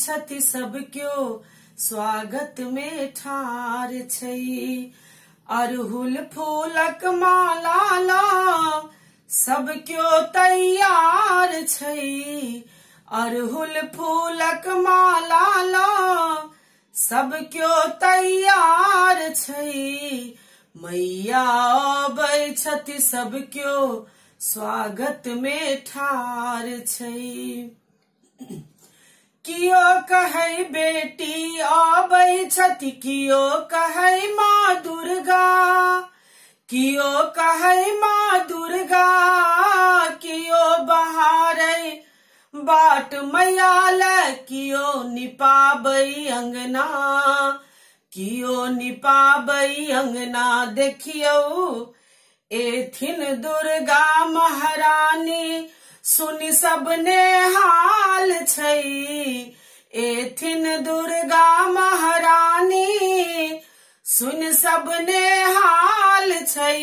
छथि सब क्यो? स्वागत में ठार अरहुल फूलक माला ला, सब क्यो तैयार अरहुल फूलक माला ला, सब क्यो तैयार मैया अबै छथि सब क्यो? स्वागत में ठार छै कियो कहै बेटी अबै छथि कियो कहै माँ दुर्गा। कियो कहै माँ दुर्गा, कियो बहारै बाट मैयाल, कियो निपाबै अंगना। कियो निपाबै अंगना देखियौ, एथिन दुर्गा महारानी। सुनि सबने हाल छै एथिन दुर्गा महारानी, सुन सबने हाल छै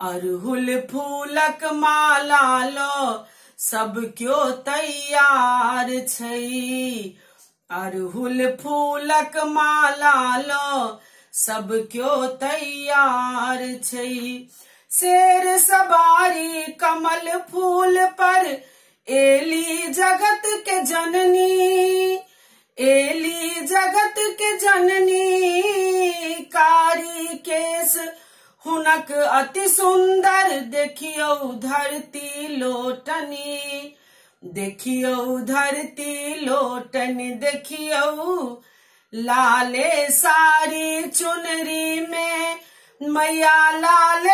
अरहुल फूलक माला लो, सब क्यो तैयार छै अरहुल फूलक माला लो, सब क्यो तैयार छै शेर सवारी कमल फूल पर, एली जगत के जननी, एली जगत के जननी, कारी केस हुनक अति सुंदर देखियो धरती लोटनी, देखियो धरती लोटनी, देखियो लाले सारी चुनरी में, मैया लाल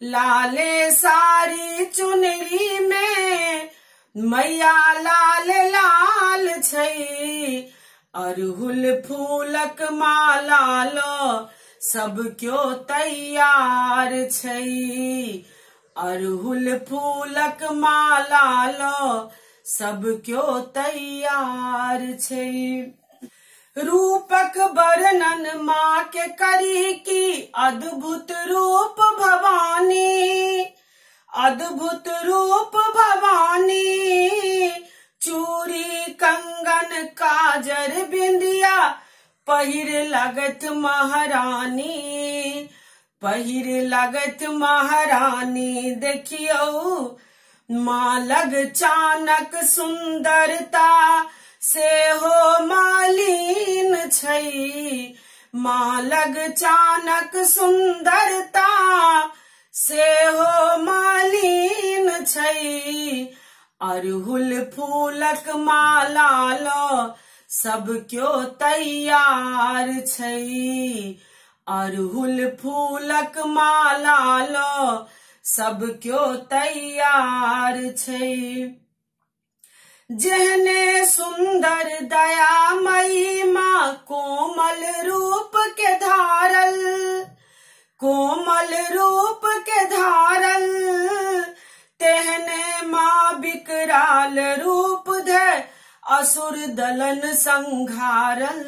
लाले सारी चुनरी में मैया लाल लाल अरहुल फूलक माला लो सब क्यो तैयार अरहुल फूलक माला लो सब क्यो तैयार छै रूपक वर्णन माँ के करी की अद्भुत रूप भवानी, अद्भुत रूप भवानी। चूरी, कंगन, काजर, बिंदिया, पहिर लगत महारानी, पहिर लगत महारानी देखियो। माँ लग चानक सुंदरता से छै माँ लग चानक सुंदरता से हो मालीन छै अरहुल फूलक माला लो, सब क्यो तैयार छै अरहुल फूलक माला लो, सब क्यो तैयार छै जेहने सुंदर दया मई माँ कोमल रूप के धारल, कोमल रूप के धारल। तेहने माँ बिकराल रूप धे, असुर दलन संघारल।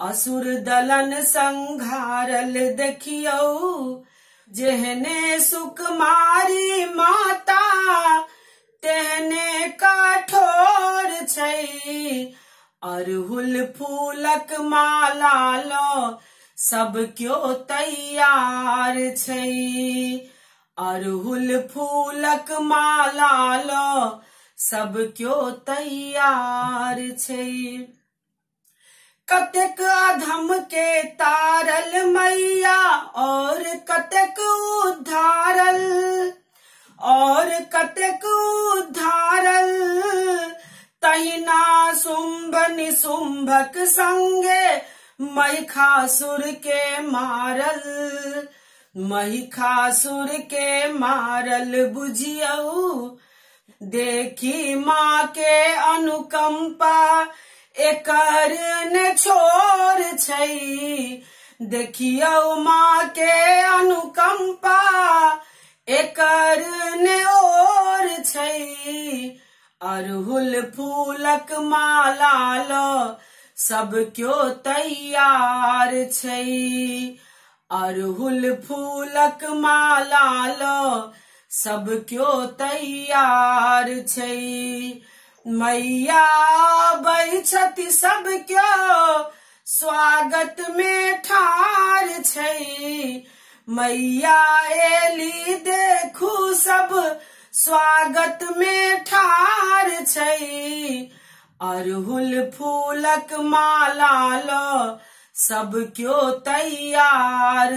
असुर दलन संघारल देखियो, जेहने सुकुमारी माता अरहुल फूलक माला लो, सब क्यो तैयार छै? अरहुल फूलक माला लो, सब क्यो तैयार छै? कतेक अधम के तारल मैया, और कतेक उद्धारल, और कतेक उद्धारल। तहिना शुंभ निशुंभक संगे महिखासुर के मारल महिषासुर के मारल बुझियऊ देखी माँ के अनुकंपा एकर ने छोर छै। माँ के अनुकंपा एकर ने छै। अरहुल फूलक माला लो, सब क्यो तैयार छै? अरहुल फूलक माला लो, सब क्यो तैयार छै? मैया बैछति सब क्यों? स्वागत में ठार छै? मैया एली देखू सब स्वागत में ठार अरहुल फूलक माला ल सब क्यों तैयार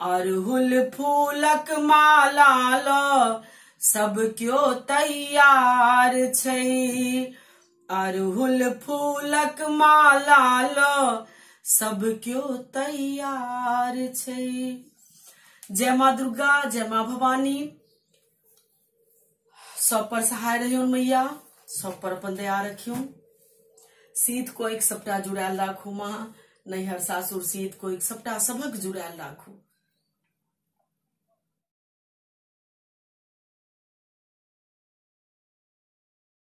अरहुल फूलक माला ल सब क्यों तैयार अरहुल फूलक माला ल सब क्यों तैयार जय माँ दुर्गा, जय माँ भवानी। सब पर सहाय रहियो मैया, सब पर अपन दया रखियो सीत को एक सप्ताह जुड़ायल राखू माँ, नैहर सासुर सीत को एक सप्ताह सबक जुड़ायल राखू।